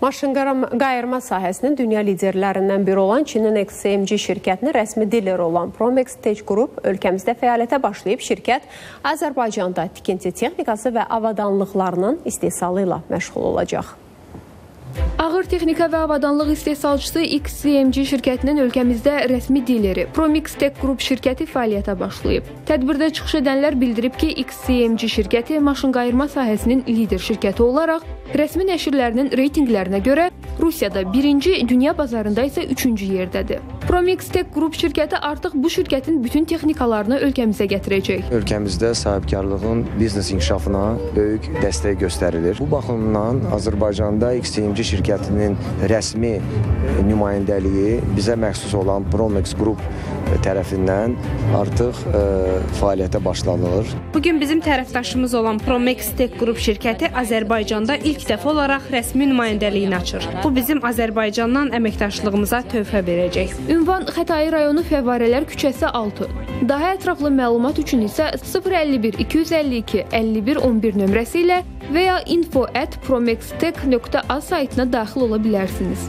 Maşın qayırma sahəsinin dünya liderlərindən biri olan Çinin XCMG şirkətinin rəsmi dileri olan Promex Tech Group ölkəmizdə fəaliyyətə başlayıb. Şirkət Azərbaycanda tikinti texnikası və avadanlıqlarının istehsalı ilə məşğul olacaq. Ağır texnika və avadanlıq istehsalçısı XCMG şirkətinin ölkəmizdə rəsmi dileri Promix Tech Group şirkəti fəaliyyətə başlayıb. Tədbirdə çıxış edənlər bildirib ki, XCMG şirkəti maşın qayırma sahəsinin lider şirkəti olaraq rəsmi nəşrlərinin reytinqlərinə görə Rusiyada birinci, dünya bazarında isə üçüncü yerdədir. Promix Tech Group şirkəti artıq bu şirkətin bütün texnikalarını ölkəmizə gətirəcək. Ölkəmizdə sahibkarlığın biznes inkişafına böyük dəstək göstərilir. Bu baxımdan Azərbaycanda XCMG şirkətinin rəsmi nümayəndəliyi bizə məxsus olan Promex Group tərəfindən artıq ə, e, fəaliyyətə başlanılır. Bu gün bizim tərəfdaşımız olan Promex Tech Group şirkəti Azərbaycanda ilk dəfə olaraq rəsmi nümayəndəliyini açır. Bu bizim Azərbaycandan əməkdaşlığımıza töhfə verəcək. Ünvan Xətai rayonu Fəvvarələr küçəsi 6. Daha ətraflı məlumat üçün isə 051 252 51 11 nömrəsi ilə və ya info@promextech.az saytına daxil ola bilərsiniz.